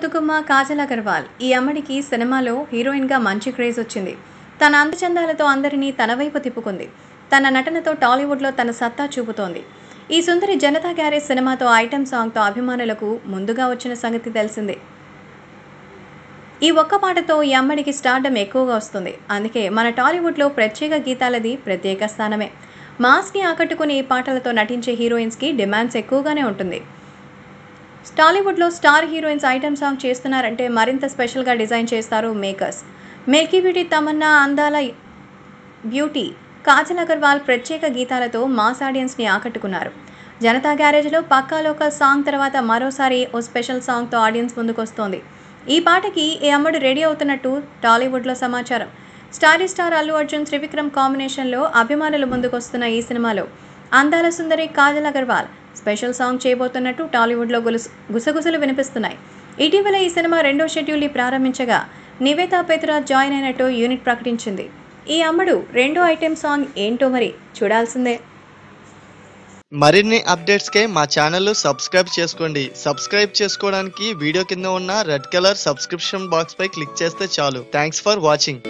ముత్తుకుమ్మ కాజల్ అగర్వాల్ ఈ అమ్మడికి సినిమాలో హీరోయిన్గా మంచి క్రేజ్ వచ్చింది. తన అందచందాలతో అందరినీ తన వైపు తిప్పుకుంది. తన నటనతో టాలీవుడ్లో తన సత్తా చూపుతోంది. ఈ సుందరి జనతా గ్యారేజ్ సినిమాతో ఐటెం సాంగ్తో అభిమానులకు ముందుగా వచ్చిన సంగతి తెలిసిందే. ఈ ఒక్క పాటతో ఈ అమ్మడికి స్టార్డమ్ ఎక్కువగా వస్తుంది. అందుకే మన టాలీవుడ్లో ప్రత్యేక గీతాలది ప్రత్యేక స్థానమే. మాస్ని ఆకట్టుకుని ఈ పాటలతో నటించే హీరోయిన్స్కి డిమాండ్స్ ఎక్కువగానే ఉంటుంది. టాలీవుడ్లో స్టార్ హీరోయిన్స్ ఐటమ్ సాంగ్ చేస్తున్నారంటే మరింత స్పెషల్గా డిజైన్ చేస్తారు మేకర్స్. మిల్కీ బ్యూటీ తమన్నా అందాల బ్యూటీ కాజల్ అగర్వాల్ ప్రత్యేక గీతాలతో మాస్ ఆడియన్స్ని ఆకట్టుకున్నారు. జనతా గ్యారేజ్లో పక్కా లోకల్ సాంగ్ తర్వాత మరోసారి ఓ స్పెషల్ సాంగ్తో ఆడియన్స్ ముందుకొస్తోంది. ఈ పాటకి ఈ అమ్మడు రెడీ అవుతున్నట్టు టాలీవుడ్లో సమాచారం. స్టారీ స్టార్ అల్లు అర్జున్ త్రివిక్రమ్ కాంబినేషన్లో అభిమానులు ముందుకొస్తున్న ఈ సినిమాలో అందాల సుందరి కాజల్ అగర్వాల్ స్పెషల్ సాంగ్ చేయబోతున్నట్టు టాలీవుడ్లో గులుసు గుసగుసలు వినిపిస్తున్నాయి. ఇటీవల ఈ సినిమా రెండో షెడ్యూల్ని ప్రారంభించగా నివేతా పెత్రాజ్ జాయిన్ అయినట్టు యూనిట్ ప్రకటించింది. ఈ అమ్మడు రెండో ఐటెం సాంగ్ ఏంటో మరి చూడాల్సిందే. మరిన్ని అప్డేట్స్కే మా ఛానల్ సబ్స్క్రైబ్ చేసుకోండి. సబ్స్క్రైబ్ చేసుకోవడానికి వీడియో కింద ఉన్న రెడ్ కలర్ సబ్స్క్రిప్షన్ బాక్స్ పై క్లిక్ చేస్తే చాలు. Thanks for watching.